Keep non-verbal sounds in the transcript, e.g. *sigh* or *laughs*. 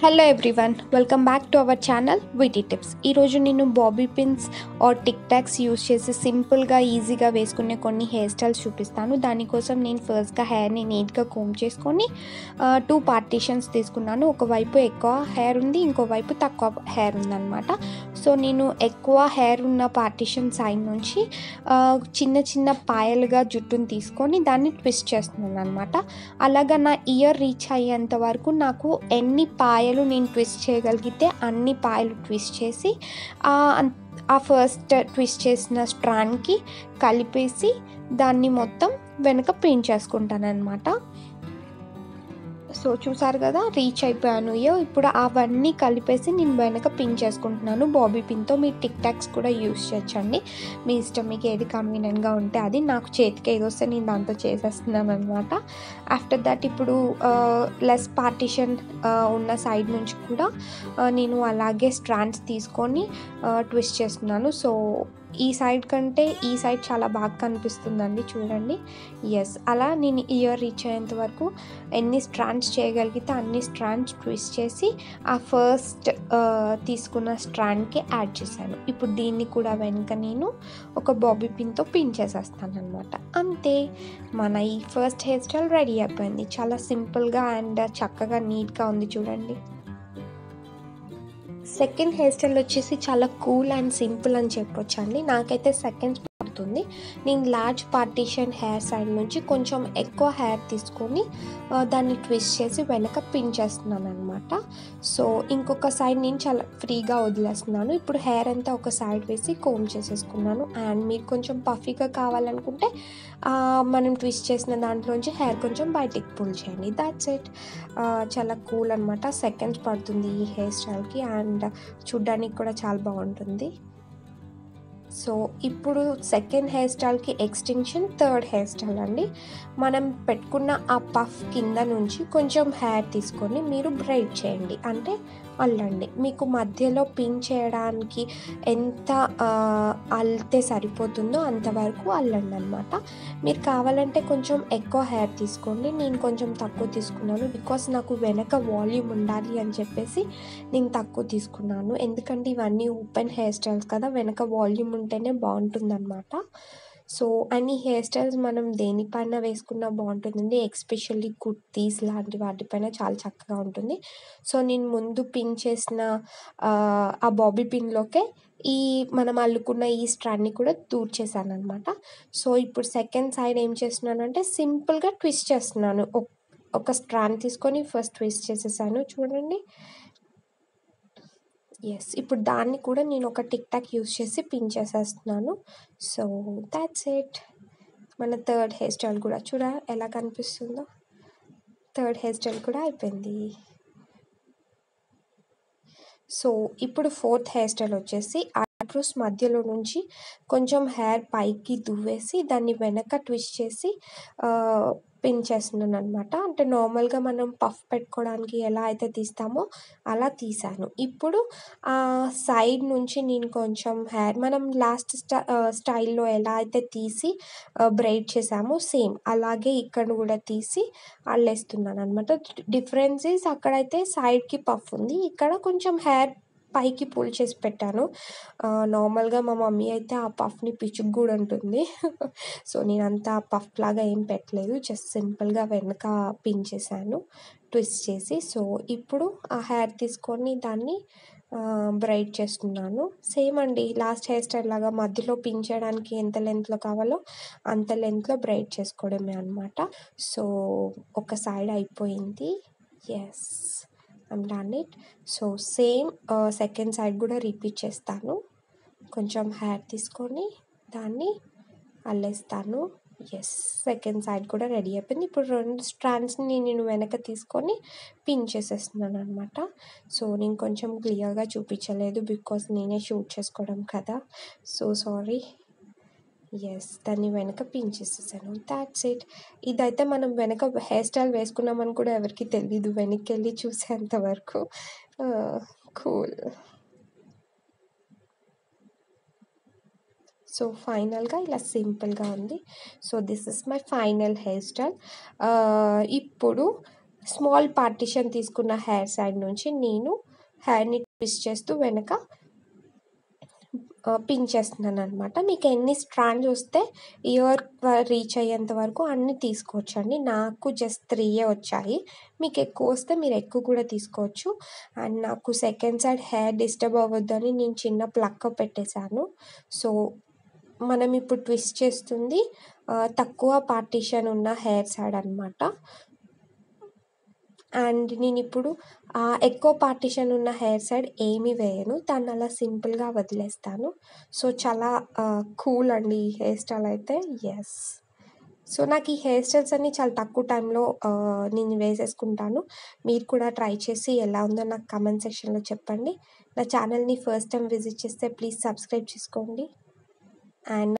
Hello everyone welcome back to our channel VT tips ఈరోజు నేను bobby pins or tic tacs use చేసి సింపుల్గా ఈజీగా వేసుకునే కొన్ని హెయిర్ స్టైల్స్ చూపిస్తాను. దానికోసం నేను ఫస్ట్గా హెయిర్ని నీట్గా కోమ్ చేసుకొని uh, టూ పార్టీషన్స్ తీసుకున్నాను. ఒకవైపు ఎక్కువ హెయిర్ ఉంది ఇంకోవైపు తక్కువ హెయిర్ ఉందన్నమాట. సో నేను ఎక్కువ హెయిర్ ఉన్న పార్టిషన్ సైడ్ నుంచి చిన్న చిన్న పాయలుగా జుట్టును తీసుకొని దాన్ని ట్విస్ట్ చేస్తున్నాను అనమాట అలాగా నా ఇయర్ రీచ్ అయ్యేంత వరకు నాకు ఎన్ని పాయలు నేను ట్విస్ట్ చేయగలిగితే అన్ని పాయలు ట్విస్ట్ చేసి ఆ ఫస్ట్ ట్విస్ట్ చేసిన స్ట్రాండ్కి కలిపేసి దాన్ని మొత్తం వెనుక ప్రింట్ చేసుకుంటాను అనమాట సో చూసారు కదా రీచ్ అయిపోయాను. అయ్యో ఇప్పుడు అవన్నీ కలిపేసి నేను వెనక పిన్ చేసుకుంటున్నాను. బాబీ పిన్తో మీరు టిక్ టాక్స్ కూడా యూస్ చేయొచ్చండి. మీ ఇష్టం మీకు ఏది కన్వీనియంట్గా ఉంటే అది. నాకు చేతికి ఏది వస్తే నేను దాంతో చేసేస్తున్నాను అనమాట ఆఫ్టర్ దట్ ఇప్పుడు లెస్ పార్టిషన్ ఉన్న సైడ్ నుంచి కూడా నేను అలాగే స్ట్రాండ్స్ తీసుకొని ట్విస్ట్ చేస్తున్నాను. సో ఈ సైడ్ కంటే ఈ సైడ్ చాలా బాగా కనిపిస్తుందండి చూడండి. ఎస్ అలా నేను ఇయర్ రీచ్ అయ్యేంత వరకు ఎన్ని స్ట్రాండ్స్ చేయగలిగితే అన్ని స్ట్రాండ్స్ ట్విస్ట్ చేసి ఆ ఫస్ట్ తీసుకున్న స్ట్రాండ్కి యాడ్ చేశాను. ఇప్పుడు దీన్ని కూడా వెనుక నేను ఒక బాబీ పిన్తో పిన్ చేసేస్తాను అనమాట అంతే మన ఈ ఫస్ట్ హెయిర్ స్టైల్ రెడీ అయిపోయింది. చాలా సింపుల్గా అండ్ చక్కగా నీట్గా ఉంది చూడండి. సెకండ్ హెయిర్ స్టైల్ వచ్చేసి చాలా కూల్ అండ్ సింపుల్ అని చెప్పొచ్చు అండి నాకైతే సెకండ్స్ పడుతుంది. నేను లార్జ్ పార్టీషన్ హెయిర్ సైడ్ నుంచి కొంచెం ఎక్కువ హెయిర్ తీసుకొని దాన్ని ట్విస్ట్ చేసి వెనక పిన్ చేస్తున్నాను అనమాట సో ఇంకొక సైడ్ నేను చాలా ఫ్రీగా వదిలేస్తున్నాను. ఇప్పుడు హెయిర్ అంతా ఒక సైడ్ వేసి కోమ్ చేసేసుకున్నాను. అండ్ మీరు కొంచెం పఫీగా కావాలనుకుంటే మనం ట్విస్ట్ చేసిన దాంట్లోంచి హెయిర్ కొంచెం బయటికి పుల్ చేయండి. దాట్స్ ఇట్ చాలా కూల్ అనమాట సెకండ్స్ పడుతుంది ఈ హెయిర్ స్టైల్కి అండ్ చూడ్డానికి కూడా చాలా బాగుంటుంది. సో ఇప్పుడు సెకండ్ హెయిర్ స్టైల్కి ఎక్స్టెన్షన్ థర్డ్ హెయిర్ స్టైల్ అండి. మనం పెట్టుకున్న ఆ పఫ్ కింద నుంచి కొంచెం హెయిర్ తీసుకొని మీరు బ్రైడ్ చేయండి. అంటే అల్లండి. మీకు మధ్యలో పిన్ చేయడానికి ఎంత అల్తే అల్లితే సరిపోతుందో అంతవరకు అల్లండి అనమాట మీరు కావాలంటే కొంచెం ఎక్కువ హెయిర్ తీసుకోండి. నేను కొంచెం తక్కువ తీసుకున్నాను బికాస్ నాకు వెనక వాల్యూమ్ ఉండాలి అని చెప్పేసి నేను తక్కువ తీసుకున్నాను. ఎందుకంటే ఇవన్నీ ఓపెన్ హెయిర్ స్టైల్స్ కదా వెనక వాల్యూమ్ ఉంటేనే బాగుంటుందన్నమాట. సో అన్ని హెయిర్ స్టైల్స్ మనం దేనిపైన వేసుకున్నా బాగుంటుందండి. ఎక్స్పెషల్లీ కుర్తీస్ లాంటి వాటిపైన చాలా చక్కగా ఉంటుంది. సో నేను ముందు పిన్ చేసిన ఆ, బాబీ పిన్లోకే ఈ మనం అల్లుకున్న ఈ స్ట్రాండ్ని కూడా దూర్ చేశాను అనమాట సో ఇప్పుడు సెకండ్ సైడ్ ఏం చేస్తున్నాను అంటే సింపుల్గా ట్విస్ట్ చేస్తున్నాను. ఒక స్ట్రాండ్ తీసుకొని ఫస్ట్ ట్విస్ట్ చేసేసాను. చూడండి. ఎస్ ఇప్పుడు దాన్ని కూడా నేను ఒక టిక్ టాక్ యూస్ చేసి పిన్ చేసేస్తున్నాను. సో దాట్స్ ఇట్ మన థర్డ్ హెయిర్ స్టైల్ కూడా చూడ ఎలా కనిపిస్తుందో. థర్డ్ హెయిర్ స్టైల్ కూడా అయిపోయింది. సో ఇప్పుడు ఫోర్త్ హెయిర్ స్టైల్ వచ్చేసి ఐబ్రోస్ మధ్యలో నుంచి కొంచెం హెయిర్ పైకి దువ్వేసి దాన్ని వెనక ట్విస్ట్ చేసి పిన్ చేస్తున్నాను అనమాట అంటే నార్మల్గా మనం పఫ్ పెట్టుకోవడానికి ఎలా అయితే తీస్తామో అలా తీసాను. ఇప్పుడు ఆ సైడ్ నుంచి నేను కొంచెం హెయిర్ మనం లాస్ట్ స్టా స్టైల్లో ఎలా అయితే తీసి బ్రైడ్ చేసామో సేమ్ అలాగే ఇక్కడ కూడా తీసి అల్లేస్తున్నాను అనమాట డిఫరెన్స్ ఇస్ అక్కడైతే సైడ్కి పఫ్ ఉంది. ఇక్కడ కొంచెం హెయిర్ పైకి పుల్ చేసి పెట్టాను. నార్మల్గా మా మమ్మీ అయితే ఆ పఫ్ని పిచ్చుకు కూడా ఉంటుంది *laughs* సో నేను అంతా పఫ్ లాగా ఏం పెట్టలేదు. జస్ట్ సింపుల్గా వెనక పిన్ చేశాను. ట్విస్ట్ చేసి. సో ఇప్పుడు ఆ హెయిర్ తీసుకొని దాన్ని బ్రైడ్ చేస్తున్నాను. సేమ్ అండి. లాస్ట్ హెయిర్ స్టైల్ లాగా మధ్యలో పిన్ చేయడానికి ఎంత లెంత్లో కావాలో అంత లెంత్లో బ్రైడ్ చేసుకోవడమే అనమాట సో ఒక సైడ్ అయిపోయింది. Yes I'm done it so same second side కూడా రిపీట్ చేస్తాను. కొంచెం హ్యాట్ తీసుకొని దాన్ని అల్లేస్తాను. ఎస్ సెకండ్ సైడ్ కూడా రెడీ అయిపోయింది. ఇప్పుడు రెండు స్ట్రాండ్స్ని నేను వెనక తీసుకొని పిన్ చేసేస్తున్నాను అనమాట సో నేను కొంచెం క్లియర్గా చూపించలేదు బికాస్ నేనే షూట్ చేసుకోవడం కదా. సో సారీ ఎస్ దాన్ని వెనక పిన్ చేసేసాను దాట్స్ ఇట్ ఇదైతే మనం వెనక హెయిర్ స్టైల్ వేసుకున్నామని కూడా ఎవరికి తెలీదు. వెనక్కి వెళ్ళి చూసేంత వరకు కూల్ సో ఫైనల్గా ఇలా సింపుల్గా ఉంది. So this is my final hair style ఇప్పుడు స్మాల్ పార్టిషన్ తీసుకున్న హెయిర్ సైడ్ నుంచి నేను హెయిర్ని ట్విస్ట్ చేస్తూ వెనక పిన్ చేస్తున్నాను అనమాట మీకు ఎన్ని స్ట్రాండ్స్ వస్తే ఇయర్ రీచ్ అయ్యేంత వరకు అన్ని తీసుకోవచ్చండి. నాకు జస్ట్ త్రీయే వచ్చాయి. మీకు ఎక్కువ వస్తే మీరు ఎక్కువ కూడా తీసుకోవచ్చు. అండ్ నాకు సెకండ్ సైడ్ హెయిర్ డిస్టర్బ్ అవ్వద్దని నేను చిన్న ప్లక్క పెట్టేశాను. సో మనం ఇప్పుడు ట్విస్ట్ చేస్తుంది తక్కువ పార్టీషన్ ఉన్న హెయిర్ సైడ్ అనమాట అండ్ నేను ఇప్పుడు ఎక్కువ పార్టీషన్ ఉన్న హెయిర్ సైడ్ ఏమీ వేయను. దాన్ని అలా సింపుల్గా వదిలేస్తాను. సో చాలా కూల్ అండి ఈ హెయిర్ స్టైల్ అయితే. ఎస్ సో నాకు ఈ హెయిర్ స్టైల్స్ అన్నీ చాలా తక్కువ టైంలో నేను వేసేసుకుంటాను. మీరు కూడా ట్రై చేసి ఎలా ఉందో నాకు కమెంట్ సెక్షన్లో చెప్పండి. నా ఛానల్ని ఫస్ట్ టైం విజిట్ చేస్తే ప్లీజ్ సబ్స్క్రైబ్ చేసుకోండి. అండ్